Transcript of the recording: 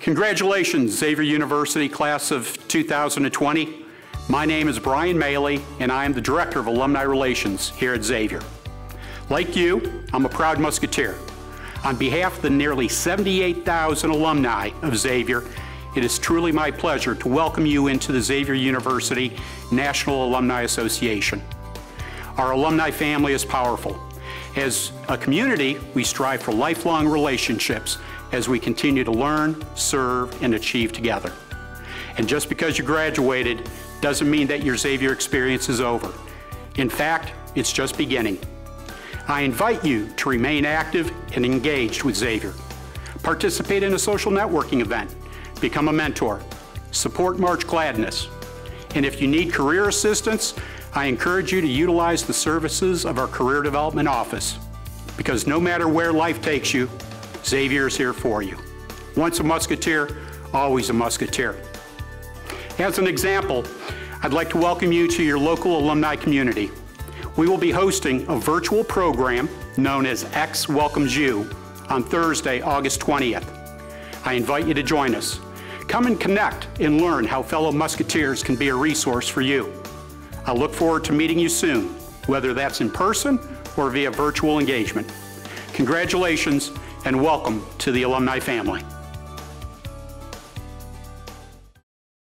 Congratulations, Xavier University class of 2020. My name is Brian Maley, and I am the Director of Alumni Relations here at Xavier. Like you, I'm a proud Musketeer. On behalf of the nearly 78,000 alumni of Xavier, it is truly my pleasure to welcome you into the Xavier University National Alumni Association. Our alumni family is powerful. As a community, we strive for lifelong relationships as we continue to learn, serve, and achieve together. And just because you graduated doesn't mean that your Xavier experience is over. In fact, it's just beginning. I invite you to remain active and engaged with Xavier. Participate in a social networking event, become a mentor, support March Gladness. And if you need career assistance, I encourage you to utilize the services of our Career Development Office. Because no matter where life takes you, Xavier is here for you. Once a Musketeer, always a Musketeer. As an example, I'd like to welcome you to your local alumni community we will be hosting a virtual program known as X Welcomes You on Thursday, August 20th. I invite you to join us. Come and connect and learn how fellow Musketeers can be a resource for you. I look forward to meeting you soon, whether that's in person or via virtual engagement. Congratulations and welcome to the alumni family.